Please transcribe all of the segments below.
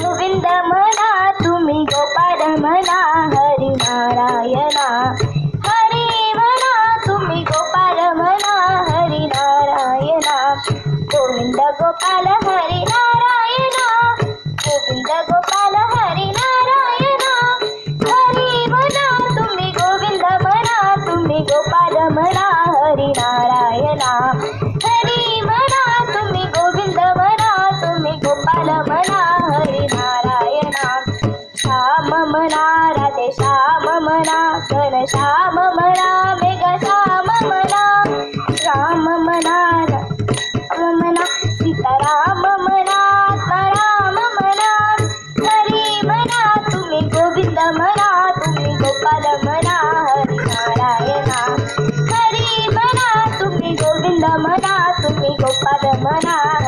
गोविंद मना, तुम्ही गोपाल मना हरि नारायणा हरि मना, तुम्ही गोपाल मना हरि नारायणा गोविंद, गोपाल हरि हरी नारायणा श्याम राधे श्याम म्हणा घन श्याम म्हणा मेघ श्याम म्हणा राम म्हणा राम म्हणा सीताराम म्हणा आत्माराम म्हणा हरी म्हणा तुम्ही गोविंद म्हणा तुम्ही गोपाल म्हणा हरी नारायणा हरी म्हणा तुम्ही गोविंद म्हणा तुम्ही गोपाल नारायणा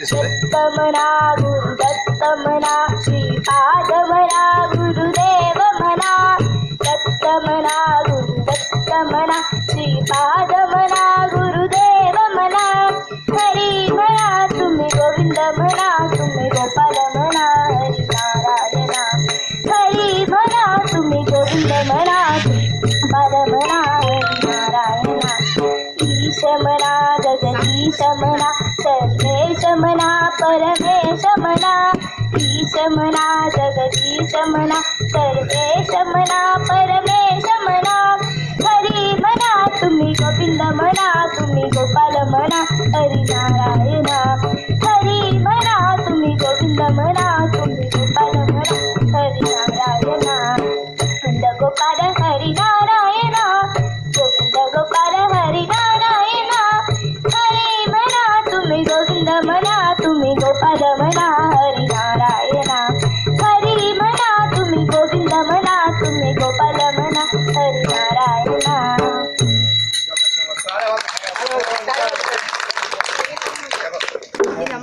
दत्त म्हणा गुरु दत्त म्हणा श्रीपाद म्हणा गुरुदेव म्हणा दत्त म्हणा गुरु दत्त म्हणा श्रीपाद गुरुदेव म्हणा हरी म्हणा तुम्ही गोविंद म्हणा तुम्ही गोपाल म्हणा हरी नारायणा। हरी म्हणा तुम्ही गोविंद म्हणा गोपाल म्हणा हरी नारायणा। ईश म्हणा जगदीश म्हणा म्हणा परमेश मना ईश मना जगदीश मना सर्वेश मना परमेश तुम्ही गोविंद मना तुम्हें गोपाल मना हरि नारायणा हरी मना तुम्हें गोविंद मना तुम्हें गोपाल मना हरि नारायणा